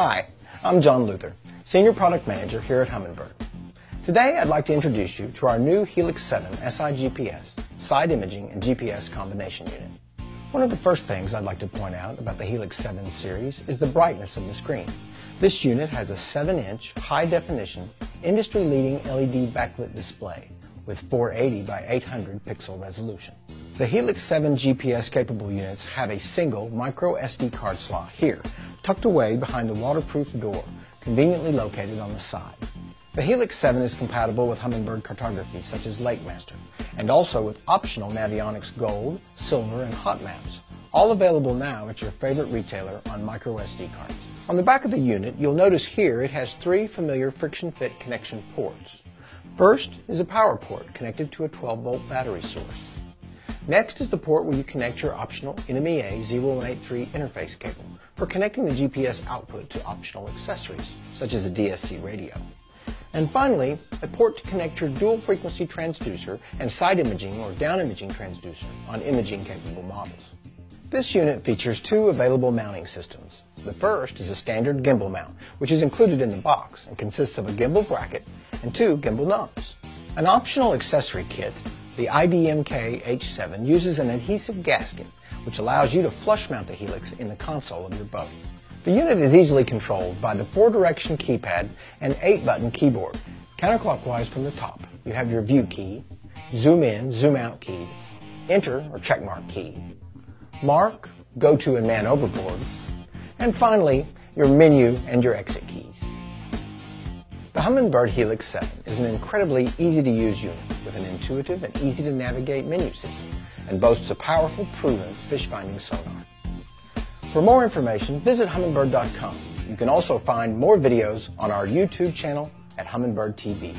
Hi, I'm John Luther, Senior Product Manager here at Humminbird. Today I'd like to introduce you to our new Helix 7 SI-GPS, side imaging and GPS combination unit. One of the first things I'd like to point out about the Helix 7 series is the brightness of the screen. This unit has a 7-inch, high-definition, industry-leading LED backlit display with 480 by 800 pixel resolution. The Helix 7 GPS capable units have a single micro SD card slot here, tucked away behind the waterproof door, conveniently located on the side. The Helix 7 is compatible with Humminbird cartography such as LakeMaster, and also with optional Navionics Gold, Silver, and Hot Maps, all available now at your favorite retailer on micro SD cards. On the back of the unit, you'll notice here it has three familiar friction fit connection ports. First is a power port connected to a 12 volt battery source. Next is the port where you connect your optional NMEA 0183 interface cable for connecting the GPS output to optional accessories, such as a DSC radio. And finally, a port to connect your dual frequency transducer and side imaging or down imaging transducer on imaging capable models. This unit features two available mounting systems. The first is a standard gimbal mount, which is included in the box and consists of a gimbal bracket and two gimbal knobs. An optional accessory kit, the IDMK H7 uses an adhesive gasket, which allows you to flush mount the helix in the console of your boat. The unit is easily controlled by the four-direction keypad and eight-button keyboard. Counterclockwise from the top, you have your view key, zoom in, zoom out key, enter or checkmark key, mark, go to and man overboard, and finally, your menu and your exit keys. The Humminbird Helix 7 is an incredibly easy to use unit with an intuitive and easy to navigate menu system and boasts a powerful, proven fish finding sonar. For more information, visit humminbird.com. You can also find more videos on our YouTube channel at Humminbird TV.